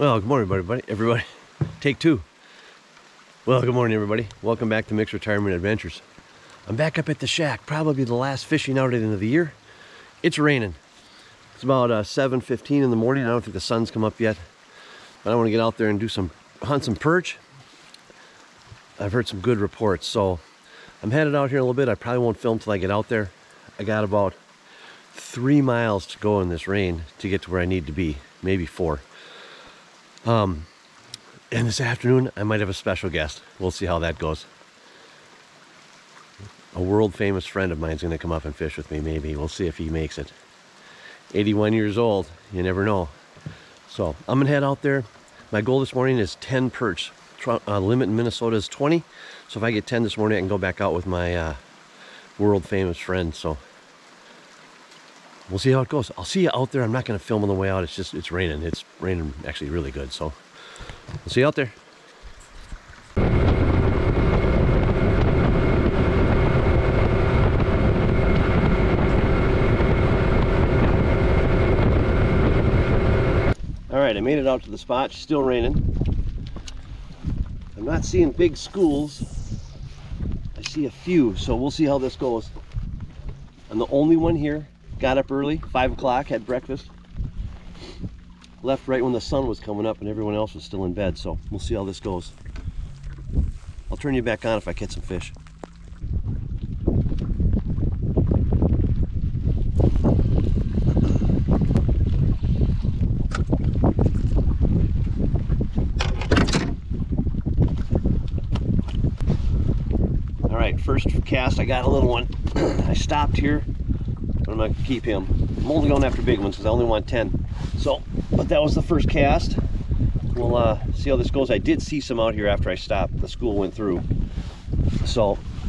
Well, good morning, everybody. Everybody, take two. Well, good morning, everybody. Welcome back to Mick's Retirement Adventures. I'm back up at the shack. Probably the last fishing out at the end of the year. It's raining. It's about uh, 7:15 in the morning. I don't think the sun's come up yet, but I want to get out there and do some hunt some perch. I've heard some good reports, so I'm headed out here a little bit. I probably won't film till I get out there. I got about three miles to go in this rain to get to where I need to be, maybe four. Um, and this afternoon, I might have a special guest. We'll see how that goes. A world famous friend of mine is going to come up and fish with me, maybe. We'll see if he makes it. 81 years old, you never know. So I'm going to head out there. My goal this morning is 10 perch. Uh, limit in Minnesota is 20. So if I get 10 this morning, I can go back out with my uh, world famous friend. So we'll see how it goes. I'll see you out there. I'm not going to film on the way out. It's just, it's raining. It's raining actually really good. So we'll see you out there. All right, I made it out to the spot. Still raining. I'm not seeing big schools. I see a few, so we'll see how this goes. I'm the only one here. Got up early, 5 o'clock, had breakfast. Left right when the sun was coming up and everyone else was still in bed, so we'll see how this goes. I'll turn you back on if I catch some fish. All right, first cast, I got a little one. I stopped here, I'm gonna keep him. I'm only going after big ones because I only want 10. So, but that was the first cast. We'll uh, see how this goes. I did see some out here after I stopped. The school went through. So,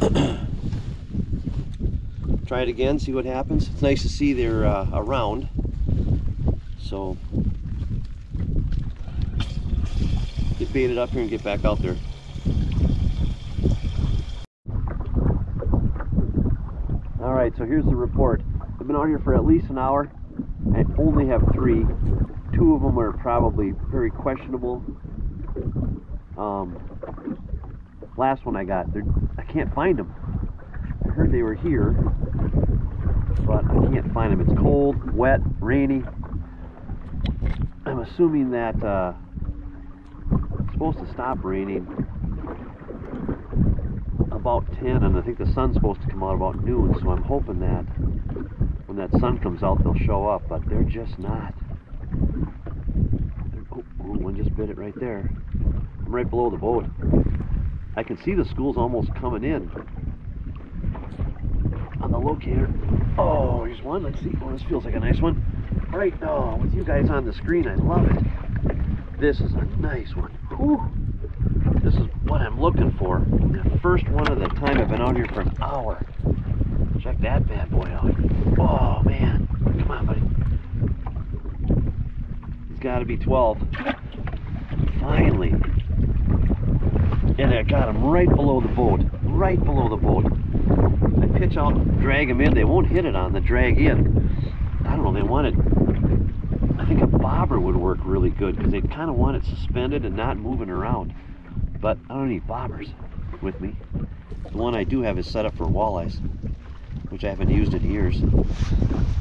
try it again, see what happens. It's nice to see they're uh, around. So, get baited up here and get back out there. All right, so here's the report. I've been out here for at least an hour. I only have three. Two of them are probably very questionable. Um, last one I got, they're, I can't find them. I heard they were here, but I can't find them. It's cold, wet, rainy. I'm assuming that uh, it's supposed to stop raining about 10 and I think the sun's supposed to come out about noon so I'm hoping that when that sun comes out they'll show up but they're just not. They're, oh, oh, one just bit it right there. I'm right below the boat. I can see the school's almost coming in. On the locator. Oh here's one. Let's see. Oh this feels like a nice one. Right now with you guys on the screen I love it. This is a nice one. Whew. This is what I'm looking for. The first one of the time I've been out here for an hour. Check that bad boy out. Oh man. Come on, buddy. He's got to be 12. Finally. And I got him right below the boat. Right below the boat. I pitch out, drag him in. They won't hit it on the drag in. I don't know. They wanted I think a bobber would work really good because they kind of want it suspended and not moving around. But I don't need bobbers with me. The one I do have is set up for walleyes, which I haven't used in years.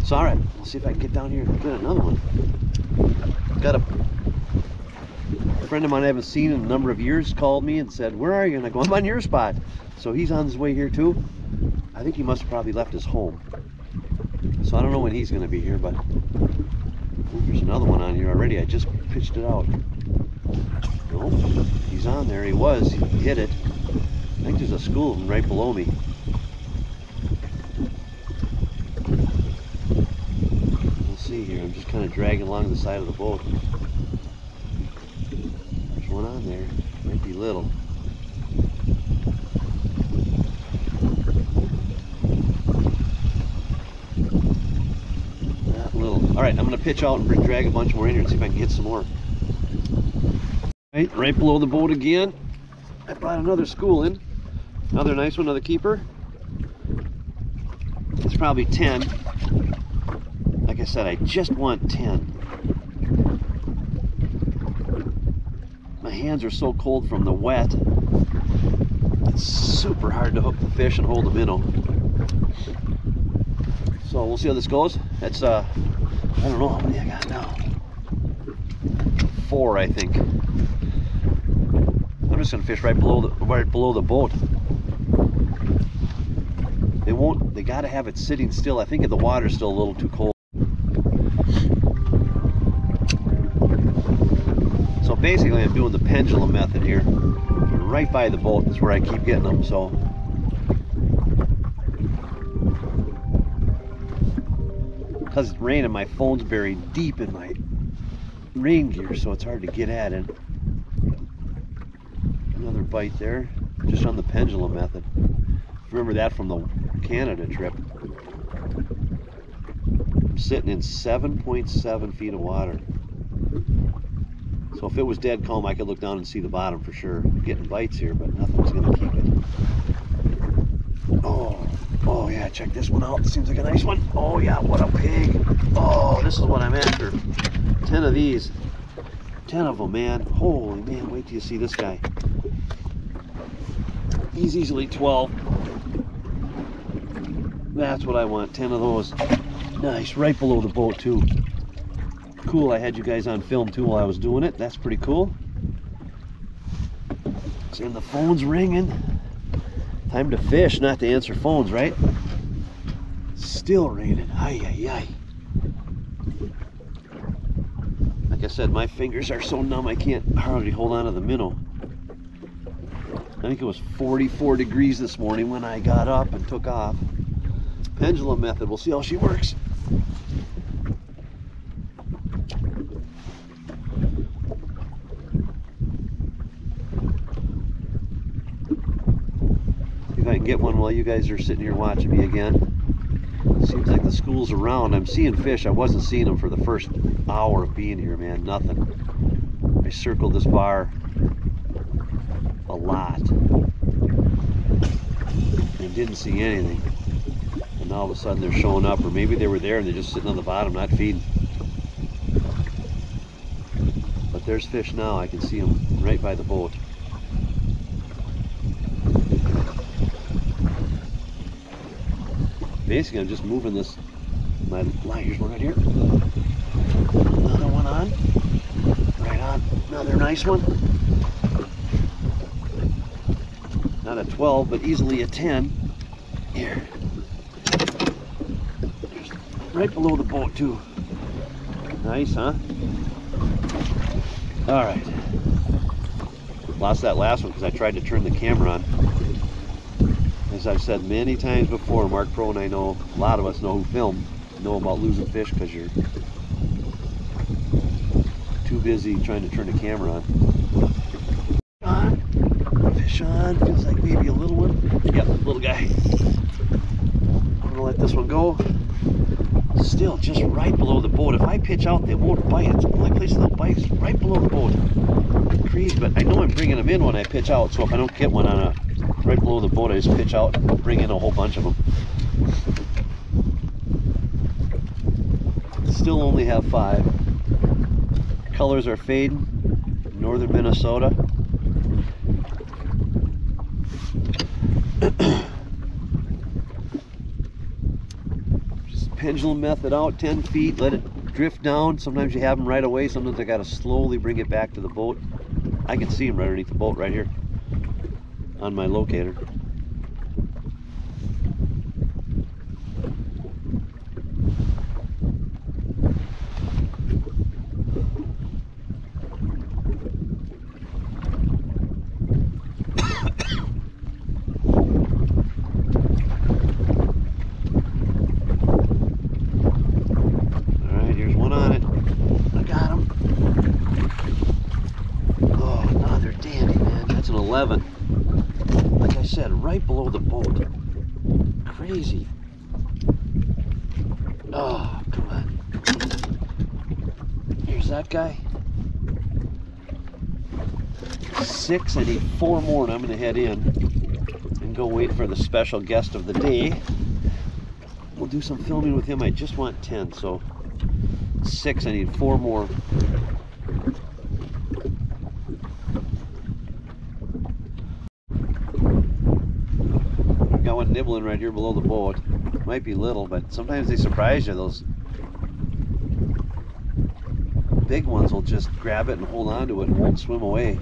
So all right, we'll see if I can get down here and get another one. Got a friend of mine I haven't seen in a number of years called me and said, where are you? And I go, I'm on your spot. So he's on his way here too. I think he must have probably left his home. So I don't know when he's going to be here, but Ooh, there's another one on here already. I just pitched it out. No, he's on there. He was. He hit it. I think there's a school right below me. We'll see here. I'm just kind of dragging along the side of the boat. There's one on there. Might be little. Not little. All right, I'm gonna pitch out and bring, drag a bunch more in here and see if I can get some more. Right, right below the boat again. I brought another school in. Another nice one, another keeper. It's probably 10. Said, I just want 10. My hands are so cold from the wet. It's super hard to hook the fish and hold the minnow. So we'll see how this goes. It's uh, I don't know how many I got now. Four, I think. I'm just gonna fish right below the right below the boat. They won't. They got to have it sitting still. I think the water's still a little too cold. Basically, I'm doing the pendulum method here. Right by the boat is where I keep getting them. So. Because it's raining, my phone's buried deep in my rain gear, so it's hard to get at it. Another bite there, just on the pendulum method. Remember that from the Canada trip. I'm sitting in 7.7 feet of water. So if it was dead calm, I could look down and see the bottom for sure. I'm getting bites here, but nothing's gonna keep it. Oh, oh yeah, check this one out. Seems like a nice one. Oh yeah, what a pig. Oh, this is what I'm after. 10 of these. 10 of them, man. Holy man, wait till you see this guy. He's easily 12. That's what I want, 10 of those. Nice, right below the boat too. Cool, I had you guys on film too while I was doing it. That's pretty cool. And the phone's ringing. Time to fish, not to answer phones, right? Still raining. Ay, ay, ay. Like I said, my fingers are so numb I can't hardly hold on to the minnow. I think it was 44 degrees this morning when I got up and took off. Pendulum method, we'll see how she works. See if I can get one while you guys are sitting here watching me again. Seems like the school's around. I'm seeing fish. I wasn't seeing them for the first hour of being here, man. Nothing. I circled this bar a lot and didn't see anything. And now all of a sudden they're showing up, or maybe they were there and they're just sitting on the bottom, not feeding. But there's fish now. I can see them right by the boat. Basically, I'm just moving this. My line, here's one right here. Another one on. Right on. Another nice one. Not a 12, but easily a 10. Here. Right below the boat, too. Nice, huh? All right. Lost that last one because I tried to turn the camera on. As I've said many times before, Mark Pro and I know, a lot of us know who film, know about losing fish because you're too busy trying to turn the camera on. On, fish on, feels like maybe a little one. Yep, little guy. I'm gonna let this one go. Still just right below the boat. If I pitch out, they won't bite. It's the only place they'll bite is right below the boat. Crazy, but I know I'm bringing them in when I pitch out, so if I don't get one on a right below the boat, I just pitch out and bring in a whole bunch of them. Still only have five. Colors are fading. Northern Minnesota. Just pendulum method out 10 feet, let it drift down. Sometimes you have them right away. Sometimes I got to slowly bring it back to the boat. I can see them right underneath the boat right here on my locator. guy. Six, I need four more and I'm gonna head in and go wait for the special guest of the day. We'll do some filming with him. I just want 10, so six, I need four more. Got one nibbling right here below the boat. Might be little, but sometimes they surprise you, those big ones will just grab it and hold on to it and won't swim away.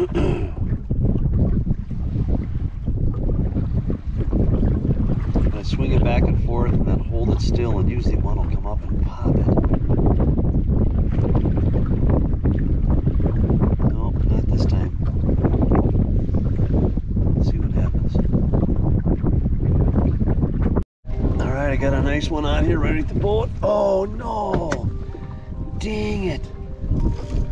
I swing it back and forth and then hold it still and usually one will come up and pop it. Not this time. See what happens. Alright, I got a nice one on here right at the boat. Oh no! Dang it!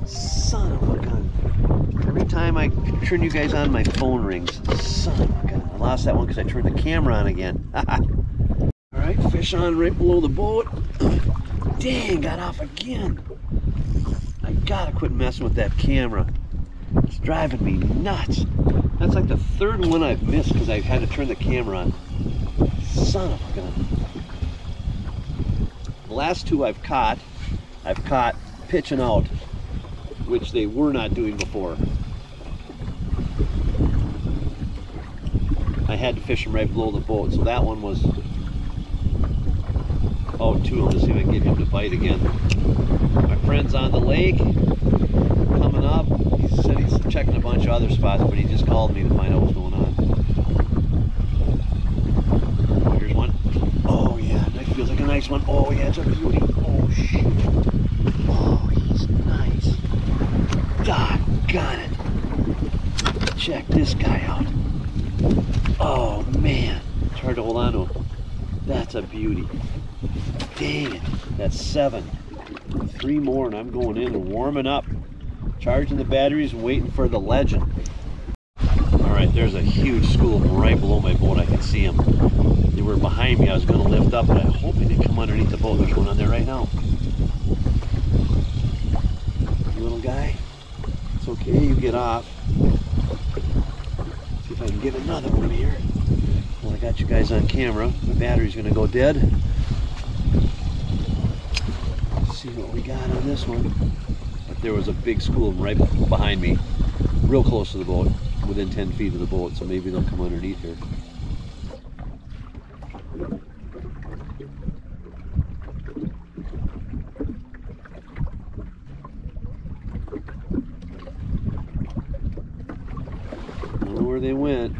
Son of a gun. Every time I turn you guys on, my phone rings. Son of a gun. I lost that one because I turned the camera on again. Alright, fish on right below the boat. Dang, got off again. I gotta quit messing with that camera. It's driving me nuts. That's like the third one I've missed because I've had to turn the camera on. Son of a gun. The last two I've caught, I've caught pitching out, which they were not doing before. I had to fish them right below the boat, so that one was out too. Let's see if I can get him to bite again. My friend's on the lake, coming up. He said he's checking a bunch of other spots, but he just called me to find out what's going on. Oh, here's one. Oh yeah, that feels like a nice one. Oh yeah, it's a beauty. Oh. Oh, he's nice. Doggone it. Check this guy out. Oh man, it's hard to hold on to him. That's a beauty. Dang it, that's seven. Three more and I'm going in and warming up. Charging the batteries and waiting for the legend. All right, there's a huge school right below my boat. I can see them. Were behind me. I was going to lift up, but I'm hoping they come underneath the boat. There's one on there right now. Little guy, it's okay. You get off. See if I can get another one here. Well, I got you guys on camera. My battery's going to go dead. Let's see what we got on this one. But there was a big school right behind me, real close to the boat, within 10 feet of the boat, so maybe they'll come underneath here. I don't know where they went.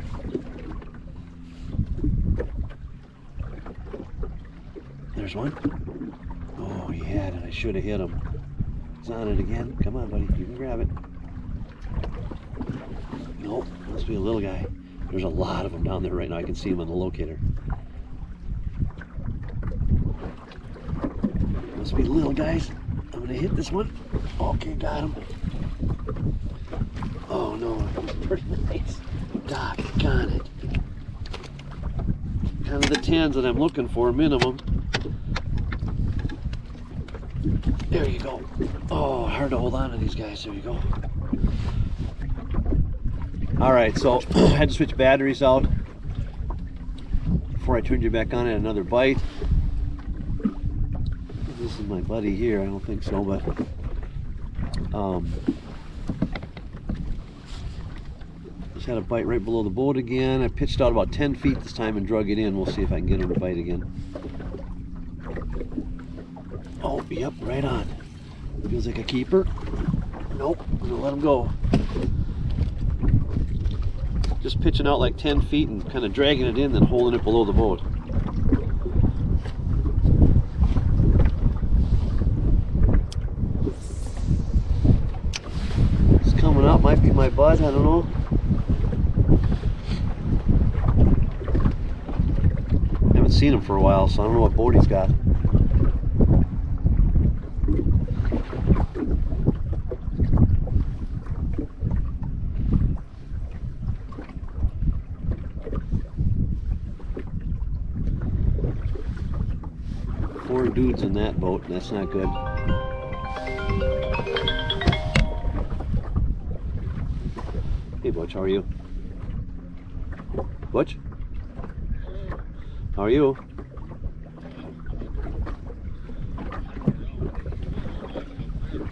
There's one. Oh, he had hit him. He's on it again. Come on, buddy. You can grab it. Nope. Must be a little guy. There's a lot of them down there right now. I can see them on the locator. Must be little guys. I'm gonna hit this one. Okay, got him. Oh no, pretty nice. Doc, got it. Kind of the tens that I'm looking for, minimum. There you go. Oh, hard to hold on to these guys. There you go. All right, so I had to switch batteries out before I turned you back on. I another bite. This is my buddy here. I don't think so, but um, just had a bite right below the boat again. I pitched out about 10 feet this time and drug it in. We'll see if I can get him to bite again. Oh, yep, right on. Feels like a keeper. Nope, I'm gonna let him go. Just pitching out like 10 feet and kind of dragging it in, then holding it below the boat. It's coming up, might be my bud, I don't know. Haven't seen him for a while, so I don't know what boat he's got. Four dudes in that boat, and that's not good. Hey Butch, how are you? Butch? How are you?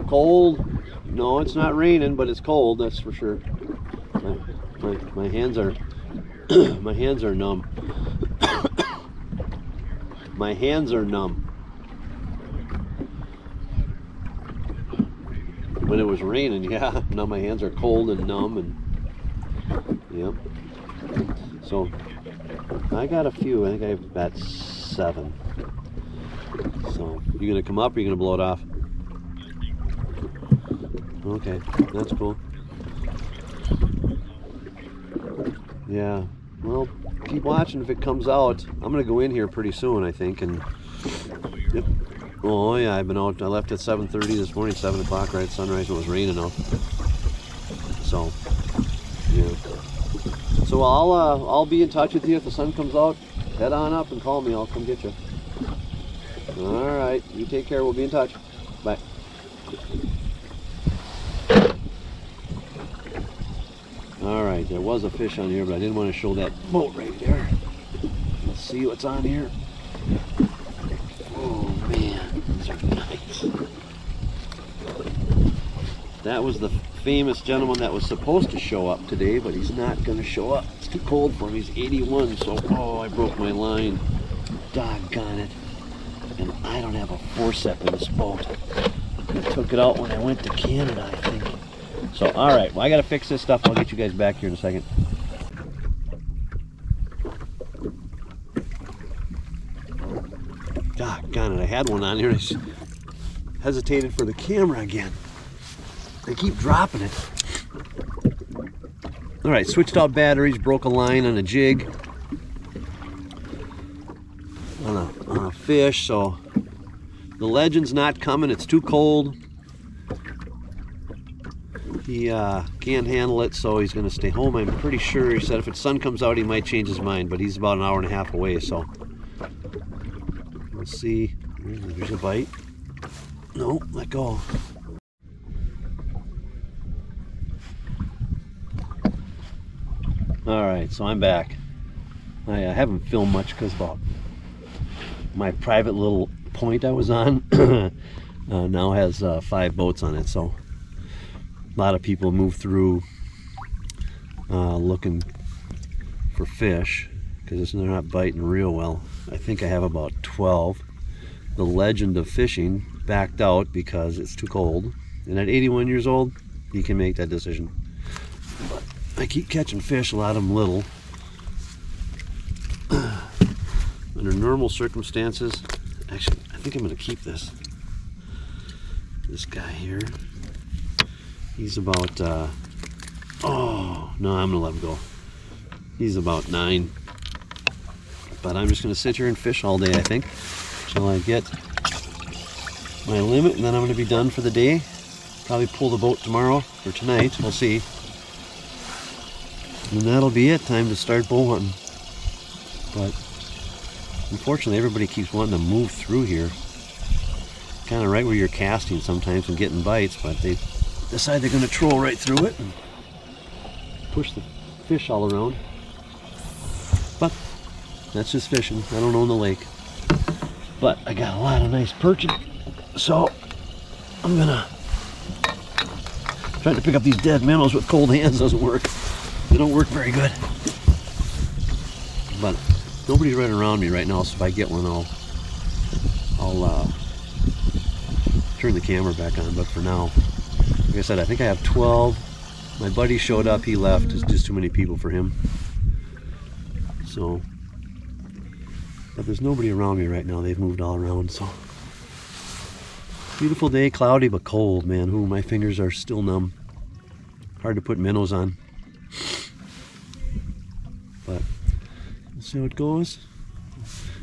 Cold? No, it's not raining, but it's cold, that's for sure. My, my, my hands are My hands are numb. My hands are numb. When it was raining, yeah, now my hands are cold and numb and yep. So I got a few. I think I've got seven. So you're gonna come up or you're gonna blow it off? Okay, that's cool. Yeah. Well, keep watching if it comes out. I'm gonna go in here pretty soon, I think, and yep. Oh yeah, I've been out. I left at 7:30 this morning, 7 o'clock, right at sunrise. It was raining out. So, yeah. So I'll uh, I'll be in touch with you if the sun comes out. Head on up and call me. I'll come get you. All right. You take care. We'll be in touch. Bye. All right. There was a fish on here, but I didn't want to show that boat right there. Let's see what's on here. Oh man, these are nice. That was the famous gentleman that was supposed to show up today, but he's not going to show up. It's too cold for him. He's 81, so oh, I broke my line. Doggone it. And I don't have a forcep in this boat. I took it out when I went to Canada, I think. So, all right. Well, I got to fix this stuff. I'll get you guys back here in a second. Doggone it. I had one on here. I hesitated for the camera again. They keep dropping it. All right, switched out batteries, broke a line on a jig on a, on a fish, so the legend's not coming. It's too cold. He uh, can't handle it, so he's going to stay home. I'm pretty sure he said if the sun comes out, he might change his mind, but he's about an hour and a half away, so we'll see. There's a bite. No, let go. All right, so I'm back. I haven't filmed much because about my private little point I was on uh, now has uh, five boats on it. So a lot of people move through uh, looking for fish because they're not biting real well. I think I have about 12. The legend of fishing backed out because it's too cold. And at 81 years old, you can make that decision. I keep catching fish, a lot of them little. Under normal circumstances, actually, I think I'm going to keep this. This guy here. He's about, uh, oh, no, I'm going to let him go. He's about nine. But I'm just going to sit here and fish all day, I think, until I get my limit, and then I'm going to be done for the day. Probably pull the boat tomorrow or tonight. We'll see. And that'll be it. Time to start bow hunting. But unfortunately, everybody keeps wanting to move through here. Kind of right where you're casting sometimes and getting bites, but they decide they're going to troll right through it and push the fish all around. But that's just fishing. I don't own the lake. But I got a lot of nice perch, so I'm gonna trying to pick up these dead minnows with cold hands doesn't work. They don't work very good. But nobody's right around me right now, so if I get one, I'll I'll uh, turn the camera back on. But for now, like I said, I think I have 12. My buddy showed up, he left. It's just too many people for him. So, but there's nobody around me right now. They've moved all around, so. Beautiful day, cloudy but cold, man. Ooh, my fingers are still numb. Hard to put minnows on. But we'll see how it goes.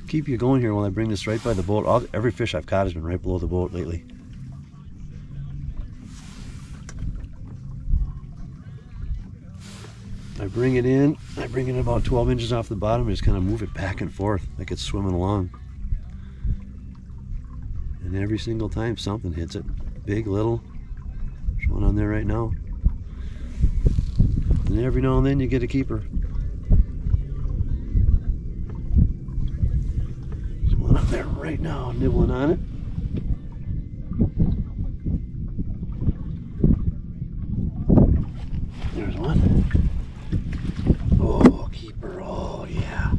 Keep you going here while I bring this right by the boat. All, every fish I've caught has been right below the boat lately. I bring it in, I bring it about 12 inches off the bottom just kind of move it back and forth like it's swimming along. And every single time something hits it. Big, little. There's one on there right now. And every now and then you get a keeper. right now, nibbling on it. There's one. Oh, keeper. Oh, yeah.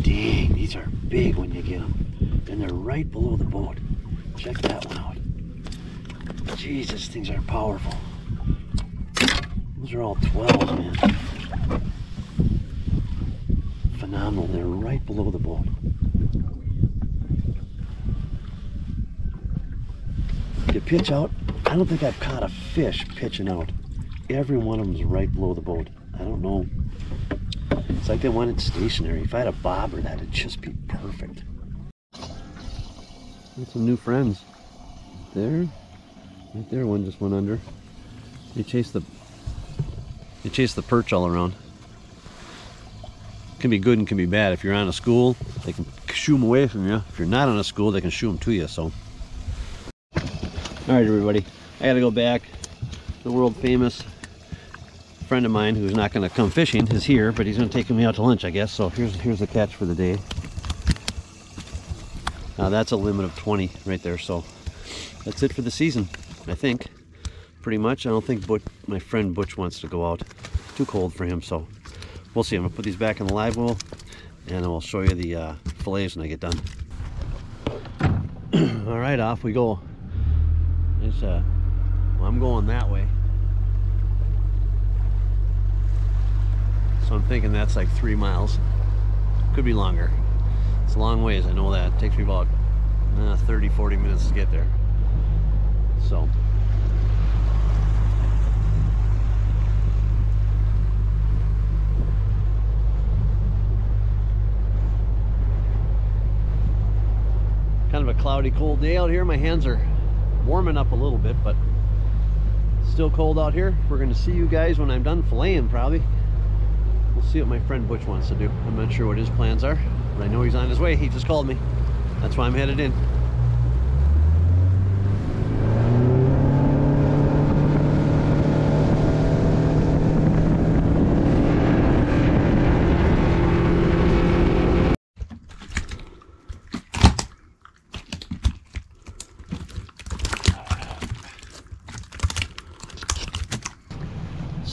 Dang, these are big when you get them. And they're right below the boat. Check that one out. Jesus, things are powerful. Those are all 12, man. Pitch out. I don't think I've caught a fish pitching out. Every one of them is right below the boat. I don't know. It's like they want it stationary. If I had a bobber, that'd just be perfect. Got some new friends. There. Right there, one just went under. They chase the they chase the perch all around. Can be good and can be bad. If you're on a school, they can shoo them away from you. If you're not on a school, they can shoo them to you. So, right, everybody, I got to go back. The world famous friend of mine who's not to come fishing is here, but he's to take me out to lunch, I guess. So here's here's the catch for the day. Now that's a limit of 20 right there. So that's it for the season, I think. Pretty much. I don't think Butch, my friend Butch wants to go out. Too cold for him, so we'll see. I'm gonna put these back in the live well, and I'll show you the uh, fillets when I get done. All right, off we go. It's, uh, well, I'm going that way. So I'm thinking that's like three miles. Could be longer. It's a long ways, I know that. It takes me about uh, 30, 40 minutes to get there. So. Kind of a cloudy, cold day out here. My hands are warming up a little bit, but still cold out here. We're going to see you guys when I'm done filleting, probably. We'll see what my friend Butch wants to do. I'm not sure what his plans are, but I know he's on his way. He just called me. That's why I'm headed in.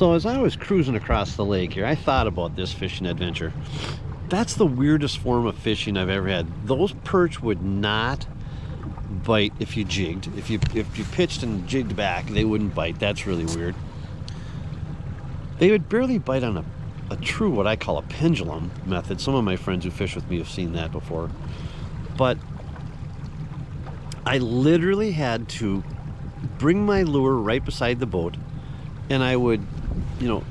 So as I was cruising across the lake here, I thought about this fishing adventure. That's the weirdest form of fishing I've ever had. Those perch would not bite if you jigged. If you if you pitched and jigged back, they wouldn't bite. That's really weird. They would barely bite on a, a true what I call a pendulum method. Some of my friends who fish with me have seen that before. But I literally had to bring my lure right beside the boat and I would you know,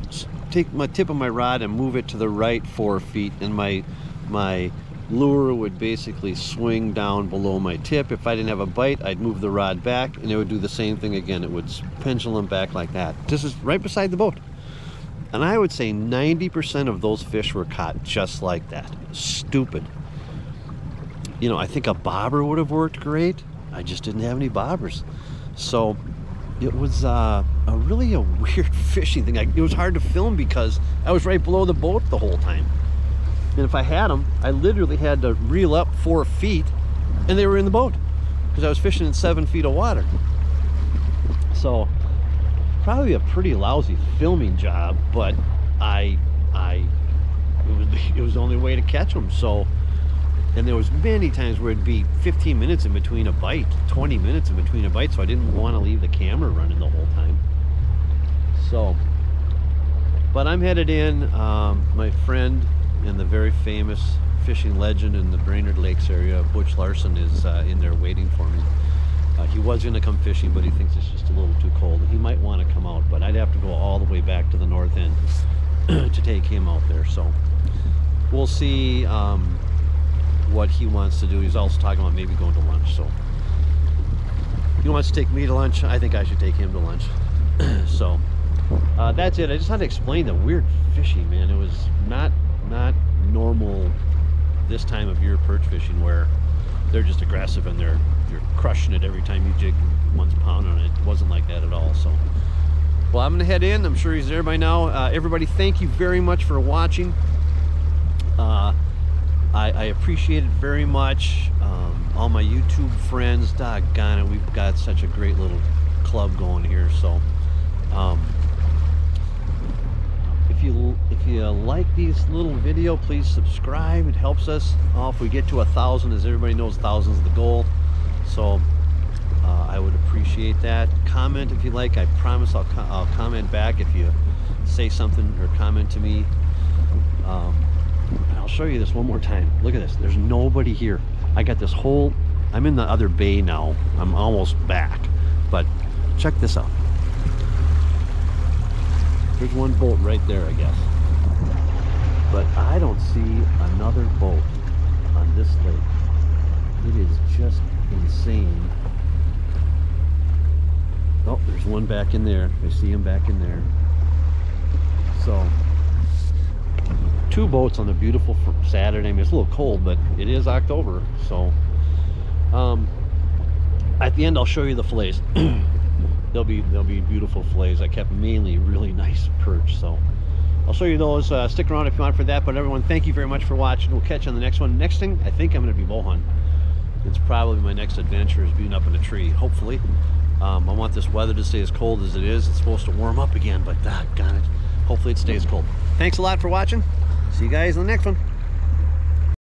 take my tip of my rod and move it to the right four feet, and my my lure would basically swing down below my tip. If I didn't have a bite, I'd move the rod back, and it would do the same thing again. It would pendulum back like that. This is right beside the boat. And I would say 90% of those fish were caught just like that. Stupid. You know, I think a bobber would have worked great. I just didn't have any bobbers. So it was uh, a really a weird fishing thing. I, it was hard to film because I was right below the boat the whole time. And if I had them, I literally had to reel up four feet and they were in the boat because I was fishing in seven feet of water. So probably a pretty lousy filming job, but I, I, it was, it was the only way to catch them. So and there was many times where it'd be 15 minutes in between a bite 20 minutes in between a bite so I didn't want to leave the camera running the whole time. So but I'm headed in um, my friend and the very famous fishing legend in the Brainerd Lakes area Butch Larson is uh, in there waiting for me. Uh, he was going to come fishing but he thinks it's just a little too cold. He might want to come out but I'd have to go all the way back to the north end to take him out there. So we'll see um, what he wants to do. He's also talking about maybe going to lunch. So he wants to take me to lunch. I think I should take him to lunch. so uh, that's it. I just had to explain the weird fishing, man. It was not not normal this time of year perch fishing where they're just aggressive and they're you're crushing it every time you jig one's pound on it. It wasn't like that at all. So well, I'm gonna head in. I'm sure he's there by now. Uh, everybody, thank you very much for watching. Uh, I, I appreciate it very much. Um, all my YouTube friends, doggone it, we've got such a great little club going here. So, um, if you if you like this little video, please subscribe. It helps us. Uh, if we get to a thousand, as everybody knows, thousands is the goal. So uh, I would appreciate that. Comment if you like. I promise I'll, co- I'll comment back if you say something or comment to me. Um, show you this one more time. Look at this. There's nobody here. I got this whole. I'm in the other bay now. I'm almost back. But check this out. There's one boat right there, I guess. But I don't see another boat on this lake. It is just insane. Oh, there's one back in there. I see him back in there. So, two boats on a beautiful Saturday. I mean, it's a little cold, but it is October. So, um, at the end, I'll show you the fillets. they'll be they'll be beautiful fillets. I kept mainly really nice perch. So, I'll show you those. Uh, stick around if you want for that. But everyone, thank you very much for watching. We'll catch you on the next one. Next thing, I think I'm going to be bow hunting. It's probably my next adventure is being up in a tree. Hopefully, um, I want this weather to stay as cold as it is. It's supposed to warm up again, but doggone it. Hopefully, it stays cold. Thanks a lot for watching. See you guys in the next one.